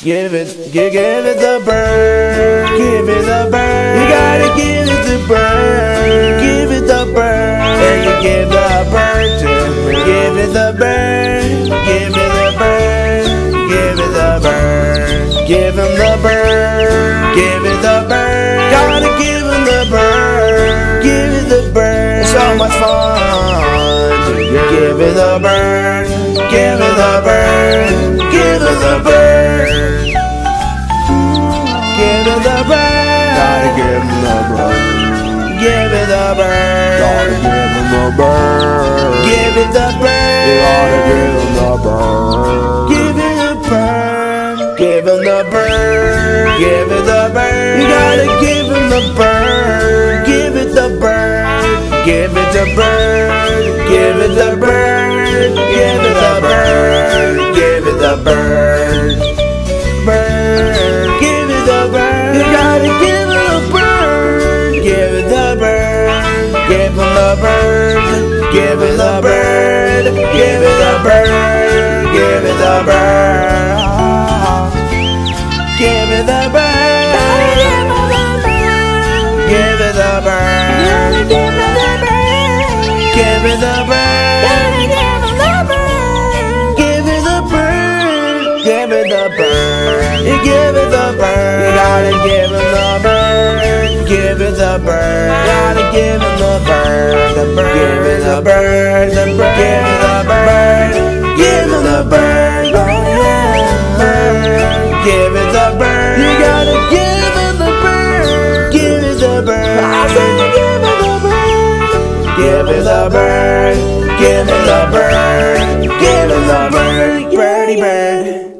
Give it, give, give it the bird. Give it the bird. You gotta give it the bird. Give it the bird. And you give the bird to. Give it the bird. Give it the bird. Give it the bird. Give him the bird. Give it the bird. Gotta give him the bird. Give it the bird. It's so much fun. Give it the bird. Give him the bird. Give it the bird. Gotta give him the bird. Give it the bird. You gotta give him the bird. Give it the bird. Give him the bird. Give it the bird. You gotta give him the bird. Give it the bird. Give it the bird. Give it the bird. Give it bird, give it a bird, give it a bird, give it a bird. Give it a bird, give it a bird, give it a bird, give it a bird, give it a bird, give it a bird, give it a bird, Give it the bird bird. Gotta give him the bird. The bird. Give it the bird. The bird. Give it the bird. Give him the bird. Bird. Give it the bird. You gotta give him the bird. Give it the bird. I said give it the bird. Give it the bird. Give it the bird. Give it the bird. Birdie bird.